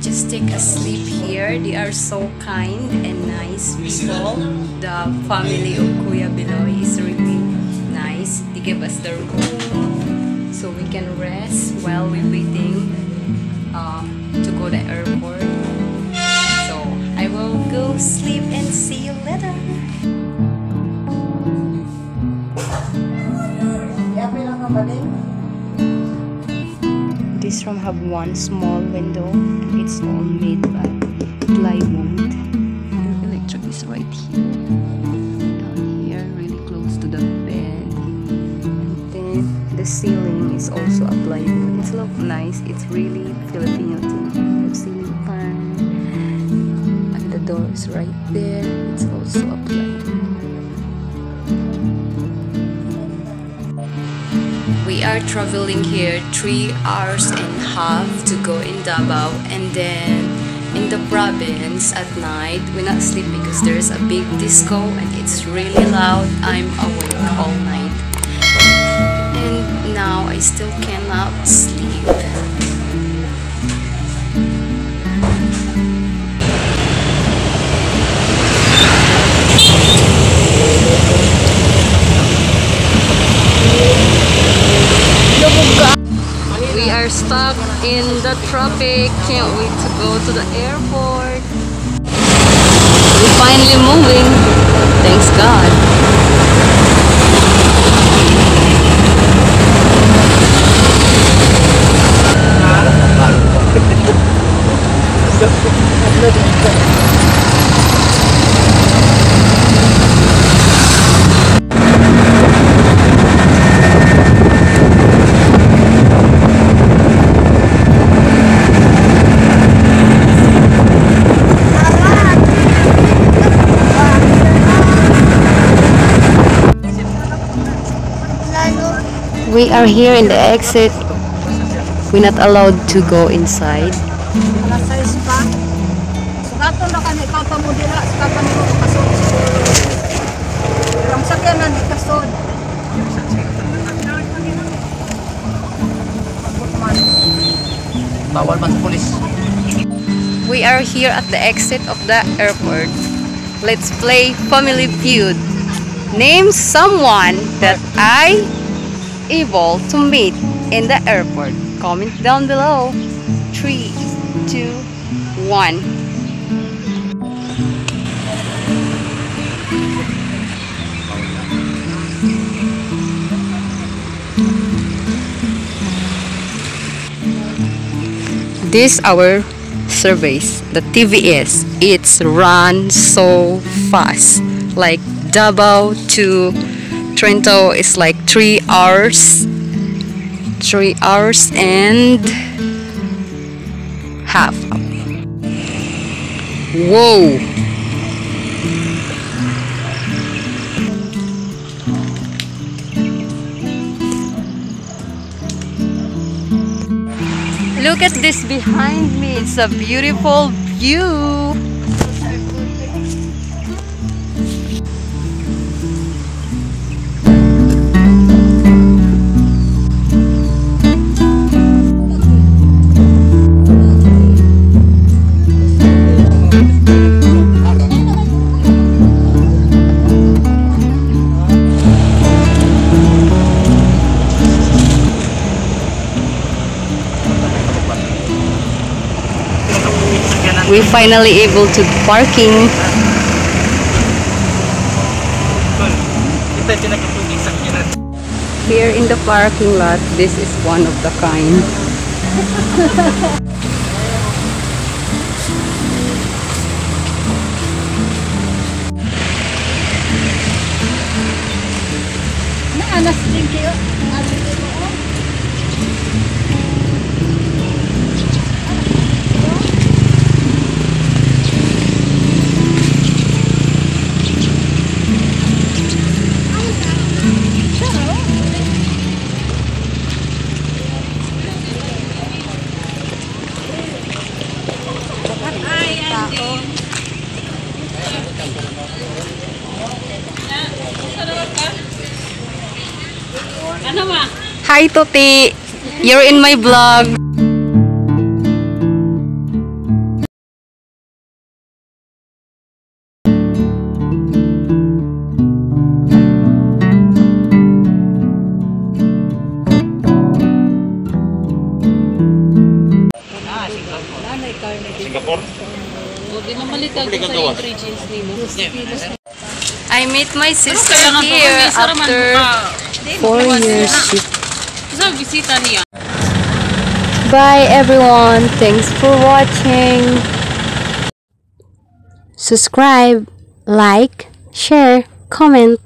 just take a sleep here. They are so kind and nice people. The family of Kuya Biloy is really nice. They give us the room so we can rest while we're waiting uh, to go to the airport. So I will go sleep and see you later. This room have one small window and it's all made by plywood. The electric is right here. Down here, really close to the bed. And then the ceiling is also a plywood. It's look nice. It's really Filipino thing. Ceiling fan. And the door is right there. It's also a plywood. We are traveling here three hours and a half to go in Davao and then in the province at night we not sleep because there's a big disco and it's really loud. I'm awake all night. And now I still cannot sleep. Are stuck in the traffic. Can't wait to go to the airport. We're finally moving. Thanks God. We are here in the exit. We're not allowed to go inside. Alas 6 pa. Sugato na kami papa mo dila sa kapa mo kasod. Pero ang sakyan na di kasod. Bawal man sa polis. We are here at the exit of the airport. Let's play Family Feud. Name someone that I able to meet in the airport. Comment down below. Three, two, one. This our surveys. The TVS. It's run so fast. Like Davao to Trento is like three hours. Three hours and half. Whoa! Look at this behind me. It's a beautiful view. We finally able to parking. Din. Here in the parking lot, this is one of the kind. Na anas din kayo. ako. Ano ma? Hi, Toti. You're in my vlog. I meet my sister here after four years. Sa bisita niya. Bye everyone. Thanks for watching. Subscribe, like, share, comment.